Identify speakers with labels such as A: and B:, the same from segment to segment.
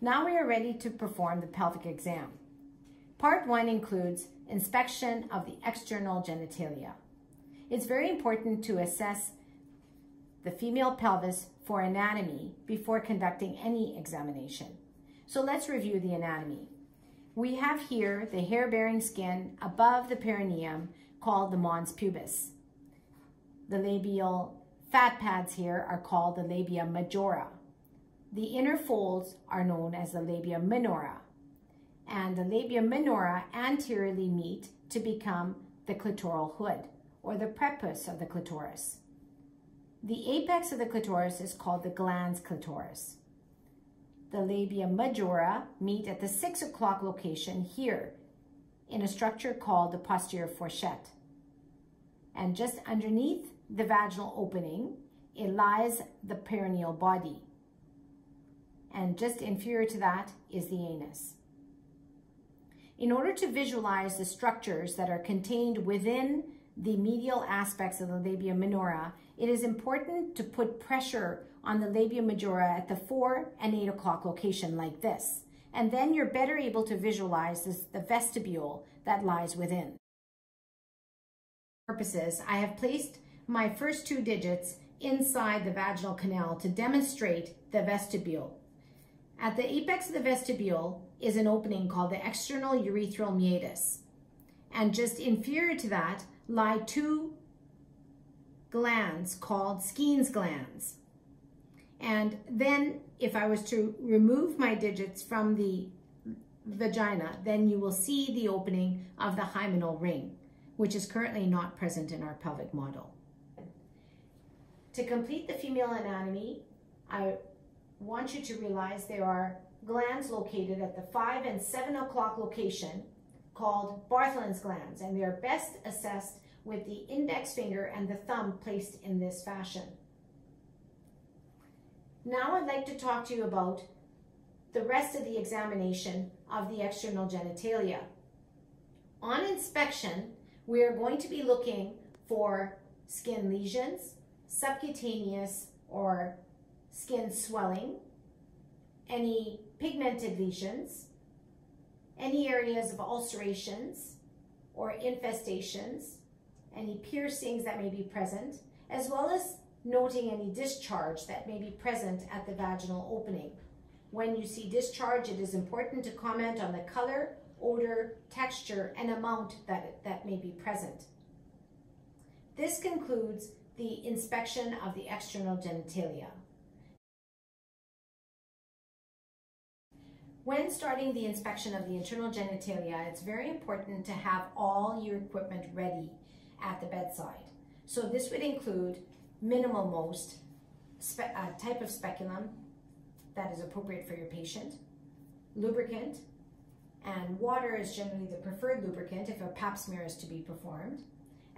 A: Now we are ready to perform the pelvic exam. Part one includes inspection of the external genitalia. It's very important to assess the female pelvis for anatomy before conducting any examination. So let's review the anatomy. We have here the hair-bearing skin above the perineum called the mons pubis. The labial fat pads here are called the labia majora. The inner folds are known as the labia minora, and the labia minora anteriorly meet to become the clitoral hood, or the prepuce of the clitoris. The apex of the clitoris is called the glans clitoris. The labia majora meet at the six o'clock location here in a structure called the posterior fourchette. And just underneath the vaginal opening, it lies the perineal body and just inferior to that is the anus. In order to visualize the structures that are contained within the medial aspects of the labia minora, it is important to put pressure on the labia majora at the 4 and 8 o'clock location like this. And then you're better able to visualize this, the vestibule that lies within. Purposes, I have placed my first two digits inside the vaginal canal to demonstrate the vestibule. At the apex of the vestibule is an opening called the external urethral meatus. And just inferior to that lie two glands called Skene's glands. And then if I was to remove my digits from the vagina, then you will see the opening of the hymenal ring, which is currently not present in our pelvic model. To complete the female anatomy, I want you to realize there are glands located at the 5 and 7 o'clock location called Bartholin's glands, and they are best assessed with the index finger and the thumb placed in this fashion. Now I'd like to talk to you about the rest of the examination of the external genitalia. On inspection, we are going to be looking for skin lesions, subcutaneous or skin swelling, any pigmented lesions, any areas of ulcerations or infestations, any piercings that may be present, as well as noting any discharge that may be present at the vaginal opening. When you see discharge, it is important to comment on the color, odor, texture, and amount that, that may be present. This concludes the inspection of the external genitalia. When starting the inspection of the internal genitalia, it's very important to have all your equipment ready at the bedside. So this would include minimal most uh, type of speculum that is appropriate for your patient, lubricant, and water is generally the preferred lubricant if a pap smear is to be performed.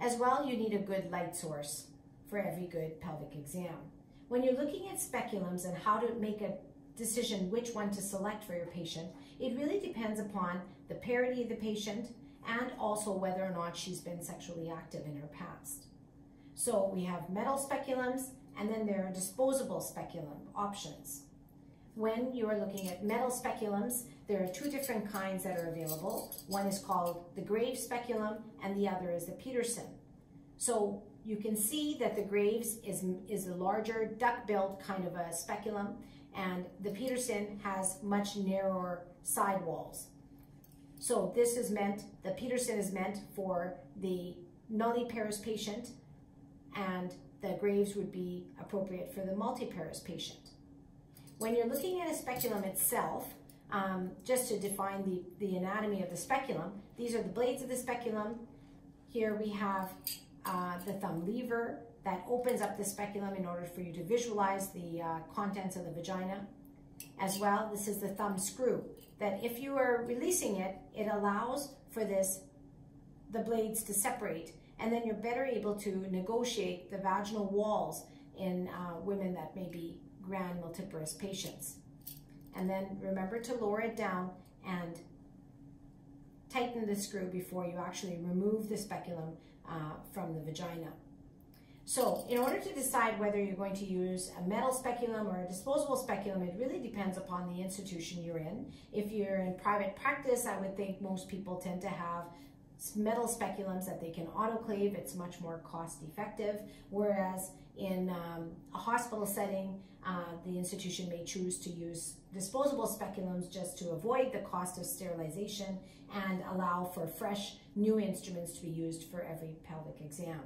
A: As well, you need a good light source for every good pelvic exam. When you're looking at speculums and how to make a decision which one to select for your patient, it really depends upon the parity of the patient and also whether or not she's been sexually active in her past. So we have metal speculums and then there are disposable speculum options. When you are looking at metal speculums, there are two different kinds that are available. One is called the Graves speculum and the other is the Pederson. So you can see that the Graves is, is a larger duck-billed kind of a speculum and the Pederson has much narrower sidewalls. So this is meant, the Pederson is meant for the nulliparous patient and the Graves would be appropriate for the multiparous patient. When you're looking at a speculum itself, um, just to define the, the anatomy of the speculum, these are the blades of the speculum. Here we have uh, the thumb lever, that opens up the speculum in order for you to visualize the uh, contents of the vagina. As well, this is the thumb screw, that if you are releasing it, it allows for this, the blades to separate, and then you're better able to negotiate the vaginal walls in uh, women that may be grand multiparous patients. And then remember to lower it down and tighten the screw before you actually remove the speculum uh, from the vagina. So, in order to decide whether you're going to use a metal speculum or a disposable speculum, it really depends upon the institution you're in. If you're in private practice, I would think most people tend to have metal speculums that they can autoclave. It's much more cost effective, whereas in um, a hospital setting, uh, the institution may choose to use disposable speculums just to avoid the cost of sterilization and allow for fresh new instruments to be used for every pelvic exam.